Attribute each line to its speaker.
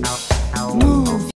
Speaker 1: out.